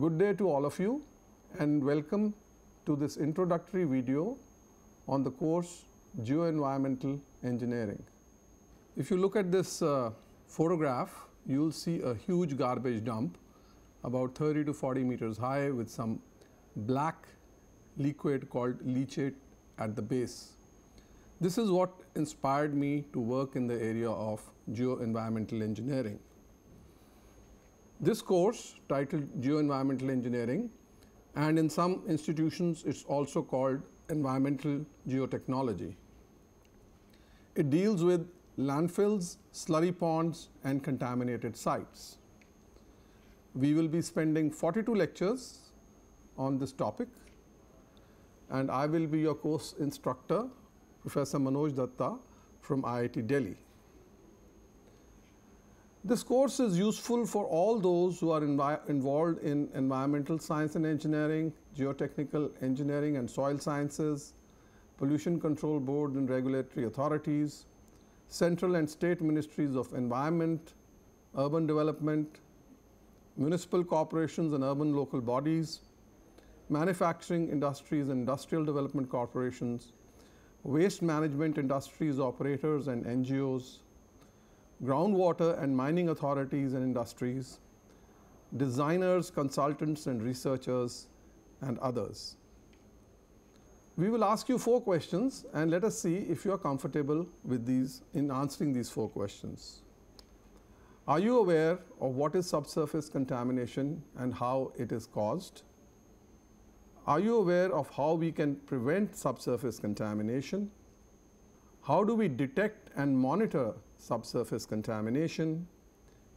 Good day to all of you and welcome to this introductory video on the course Geoenvironmental Engineering. If you look at this uh, photograph, you will see a huge garbage dump about 30 to 40 meters high with some black liquid called leachate at the base. This is what inspired me to work in the area of geoenvironmental engineering. This course titled Geoenvironmental Engineering and in some institutions it's also called Environmental Geotechnology. It deals with landfills, slurry ponds and contaminated sites. We will be spending 42 lectures on this topic and I will be your course instructor Professor Manoj Datta from IIT Delhi. This course is useful for all those who are involved in environmental science and engineering, geotechnical engineering and soil sciences, pollution control board and regulatory authorities, central and state ministries of environment, urban development, municipal corporations and urban local bodies, manufacturing industries and industrial development corporations, waste management industries operators and NGOs, groundwater and mining authorities and industries, designers, consultants and researchers and others. We will ask you four questions and let us see if you are comfortable with these in answering these four questions. Are you aware of what is subsurface contamination and how it is caused? Are you aware of how we can prevent subsurface contamination? How do we detect and monitor subsurface contamination?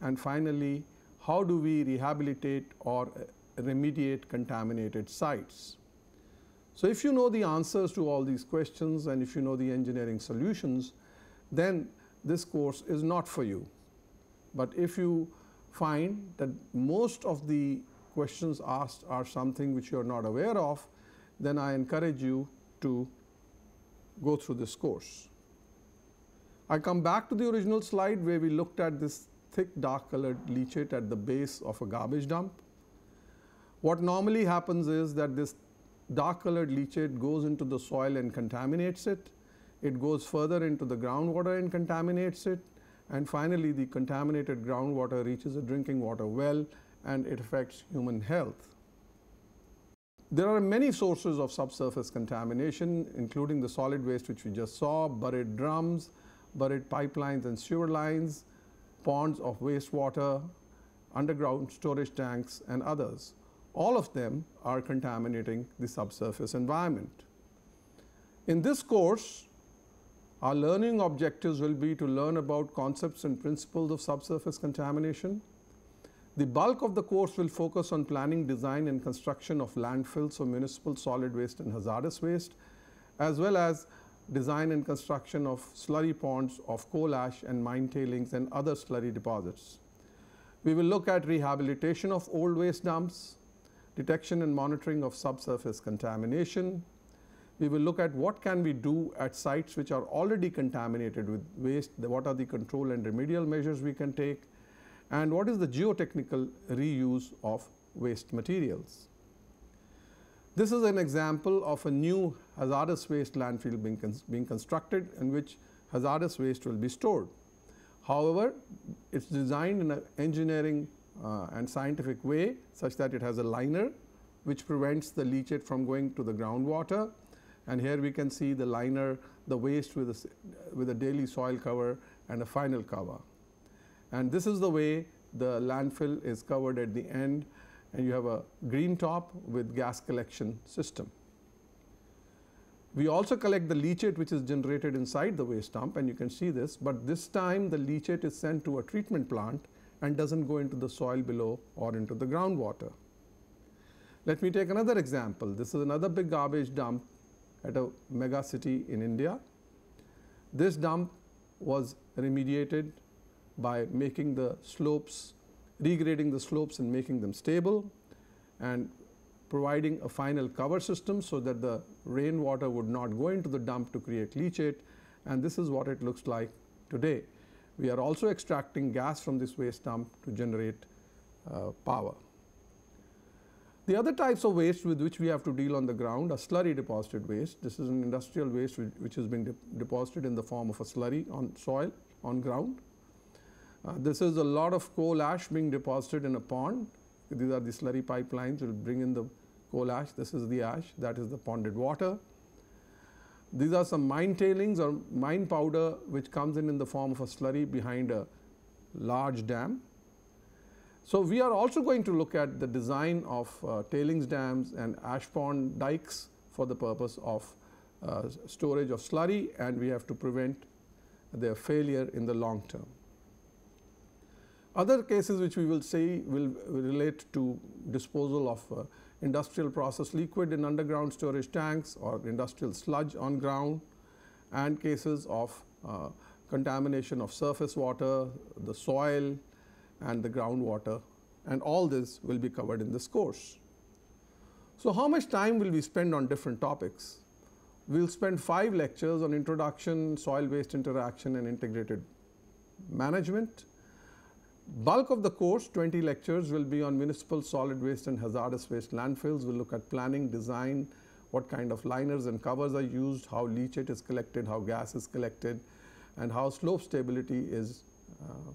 And finally, how do we rehabilitate or uh, remediate contaminated sites? So, if you know the answers to all these questions and if you know the engineering solutions, then this course is not for you. But if you find that most of the questions asked are something which you are not aware of, then I encourage you to go through this course. I come back to the original slide where we looked at this thick dark colored leachate at the base of a garbage dump. What normally happens is that this dark colored leachate goes into the soil and contaminates it. It goes further into the groundwater and contaminates it. And finally, the contaminated groundwater reaches a drinking water well and it affects human health. There are many sources of subsurface contamination, including the solid waste which we just saw, buried drums, buried pipelines and sewer lines, ponds of wastewater, underground storage tanks and others. All of them are contaminating the subsurface environment. In this course, our learning objectives will be to learn about concepts and principles of subsurface contamination. The bulk of the course will focus on planning, design and construction of landfills for municipal solid waste and hazardous waste, as well as design and construction of slurry ponds of coal ash and mine tailings and other slurry deposits. We will look at rehabilitation of old waste dumps, detection and monitoring of subsurface contamination. We will look at what can we do at sites which are already contaminated with waste, what are the control and remedial measures we can take, and what is the geotechnical reuse of waste materials. This is an example of a new hazardous waste landfill being, being constructed in which hazardous waste will be stored. However, it is designed in an engineering uh, and scientific way such that it has a liner which prevents the leachate from going to the groundwater. And here we can see the liner, the waste with a, with a daily soil cover and a final cover. And this is the way the landfill is covered at the end and you have a green top with gas collection system. We also collect the leachate which is generated inside the waste dump and you can see this, but this time the leachate is sent to a treatment plant and does not go into the soil below or into the groundwater. Let me take another example. This is another big garbage dump at a mega city in India. This dump was remediated by making the slopes regrading the slopes and making them stable and providing a final cover system so that the rainwater would not go into the dump to create leachate and this is what it looks like today. We are also extracting gas from this waste dump to generate uh, power. The other types of waste with which we have to deal on the ground are slurry deposited waste. This is an industrial waste which, has been de deposited in the form of a slurry on soil, on ground. Uh, this is a lot of coal ash being deposited in a pond. These are the slurry pipelines will bring in the coal ash. This is the ash, that is the ponded water. These are some mine tailings or mine powder which comes in in the form of a slurry behind a large dam. So, we are also going to look at the design of uh, tailings dams and ash pond dikes for the purpose of uh, storage of slurry and we have to prevent their failure in the long term. Other cases which we will see will relate to disposal of uh, industrial process liquid in underground storage tanks or industrial sludge on ground and cases of uh, contamination of surface water, the soil, and the groundwater and all this will be covered in this course. So, how much time will we spend on different topics? We will spend 5 lectures on introduction, soil waste interaction and integrated management. Bulk of the course 20 lectures will be on municipal solid waste and hazardous waste landfills. We will look at planning, design, what kind of liners and covers are used, how leachate is collected, how gas is collected and how slope stability is um,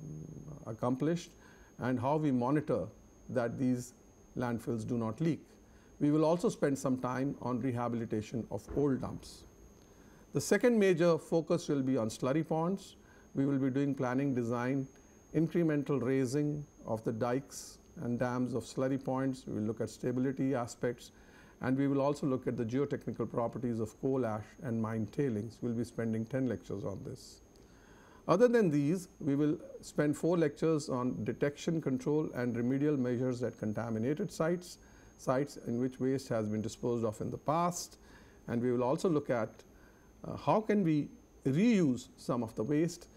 accomplished and how we monitor that these landfills do not leak. We will also spend some time on rehabilitation of old dumps. The second major focus will be on slurry ponds. We will be doing planning design, incremental raising of the dikes and dams of slurry ponds. We will look at stability aspects and we will also look at the geotechnical properties of coal ash and mine tailings. We will be spending 10 lectures on this. Other than these, we will spend four lectures on detection, control and remedial measures at contaminated sites, sites in which waste has been disposed of in the past. And we will also look at uh, how can we reuse some of the waste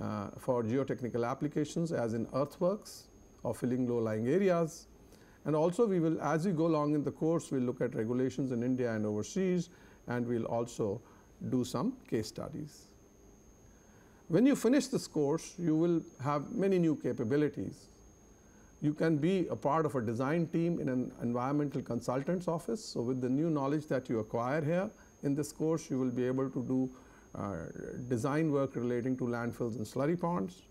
uh, for geotechnical applications as in earthworks or filling low lying areas. And also we will as we go along in the course we will look at regulations in India and overseas and we will also do some case studies. When you finish this course, you will have many new capabilities. You can be a part of a design team in an environmental consultant's office. So, with the new knowledge that you acquire here in this course, you will be able to do design work relating to landfills and slurry ponds.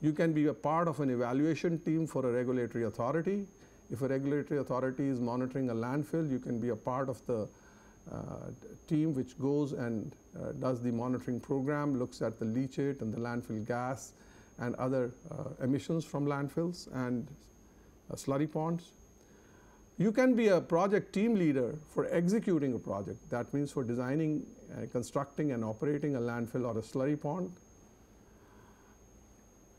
You can be a part of an evaluation team for a regulatory authority. If a regulatory authority is monitoring a landfill, you can be a part of the uh, team which goes and uh, does the monitoring program, looks at the leachate and the landfill gas and other uh, emissions from landfills and slurry ponds. You can be a project team leader for executing a project. That means for designing, uh, constructing and operating a landfill or a slurry pond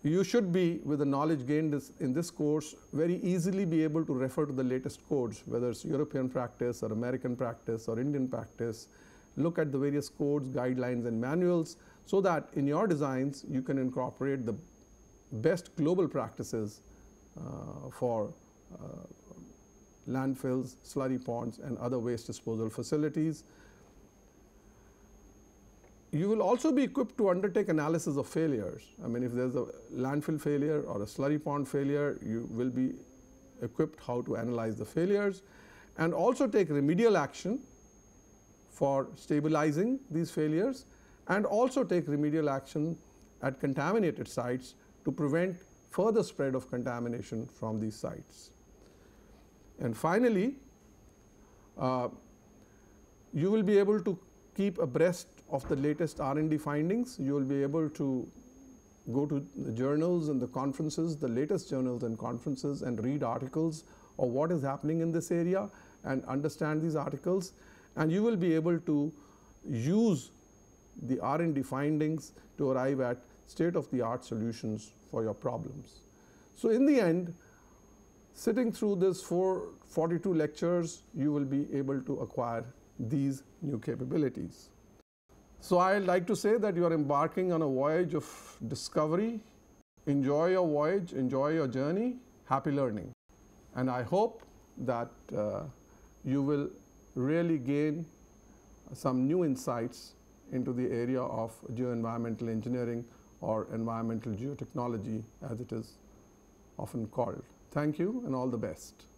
you should be with the knowledge gained this, in this course very easily be able to refer to the latest codes whether it's European practice or American practice or Indian practice look at the various codes guidelines and manuals so that in your designs you can incorporate the best global practices uh, for uh, landfills, slurry ponds and other waste disposal facilities you will also be equipped to undertake analysis of failures. I mean, if there's a landfill failure or a slurry pond failure, you will be equipped how to analyze the failures and also take remedial action for stabilizing these failures and also take remedial action at contaminated sites to prevent further spread of contamination from these sites. And finally, uh, you will be able to keep abreast of the latest R&D findings. You will be able to go to the journals and the conferences, the latest journals and conferences and read articles of what is happening in this area and understand these articles and you will be able to use the R&D findings to arrive at state of the art solutions for your problems. So, in the end sitting through this 42 lectures you will be able to acquire these new capabilities. So, I like to say that you are embarking on a voyage of discovery. Enjoy your voyage, enjoy your journey, happy learning. And I hope that uh, you will really gain some new insights into the area of geoenvironmental engineering or environmental geotechnology as it is often called. Thank you and all the best.